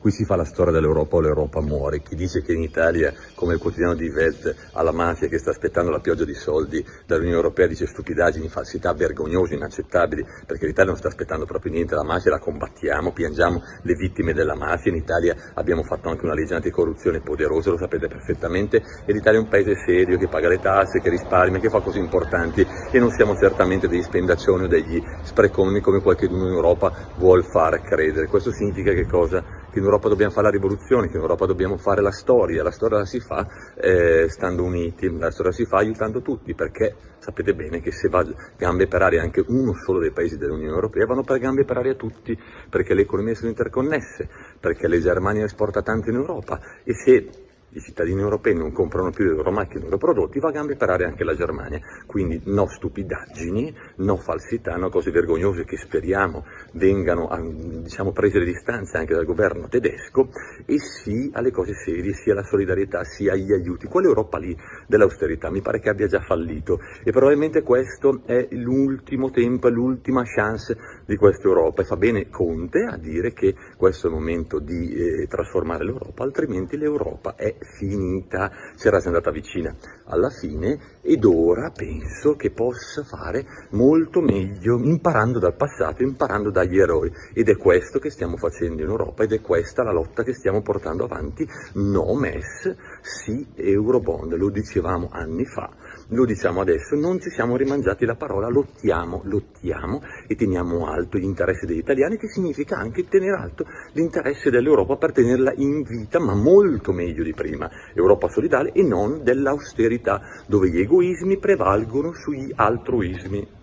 Qui si fa la storia dell'Europa o l'Europa muore. Chi dice che in Italia, come il quotidiano di Welt, ha la mafia che sta aspettando la pioggia di soldi dall'Unione Europea dice stupidaggini, falsità vergognose, inaccettabili, perché l'Italia non sta aspettando proprio niente, la mafia la combattiamo, piangiamo le vittime della mafia. In Italia abbiamo fatto anche una legge anticorruzione poderosa, lo sapete perfettamente, e l'Italia è un paese serio che paga le tasse, che risparmia, che fa cose importanti e non siamo certamente degli spendaccioni o degli spreconi come qualcuno in Europa vuol far credere. Questo significa che cosa? Che in Europa dobbiamo fare la rivoluzione, che in Europa dobbiamo fare la storia, la storia la si fa eh, stando uniti, la storia la si fa aiutando tutti, perché sapete bene che se va gambe per aria anche uno solo dei paesi dell'Unione Europea, vanno per gambe per aria tutti, perché le economie sono interconnesse, perché la Germania esporta tanto in Europa e se i cittadini europei non comprano più le loro macchine, i loro prodotti, va a gambe per aria anche la Germania. Quindi no stupidaggini, no falsità, no cose vergognose che speriamo vengano diciamo, prese le distanze anche dal governo tedesco e sì alle cose serie, sia alla solidarietà, sia agli aiuti. Quell'Europa lì dell'austerità. Mi pare che abbia già fallito e probabilmente questo è l'ultimo tempo, l'ultima chance di questa Europa. E fa bene Conte a dire che questo è il momento di eh, trasformare l'Europa, altrimenti l'Europa è finita, c'era andata vicina alla fine ed ora penso che possa fare molto meglio imparando dal passato, imparando dagli eroi. Ed è questo che stiamo facendo in Europa ed è questa la lotta che stiamo portando avanti, no MES, sì Eurobond, lo dicevamo anni fa, lo diciamo adesso, non ci siamo rimangiati la parola, lottiamo, lottiamo e teniamo alto gli interessi degli italiani, che significa anche tenere alto l'interesse dell'Europa per tenerla in vita, ma molto meglio di prima, Europa solidale e non dell'austerità, dove gli egoismi prevalgono sugli altruismi.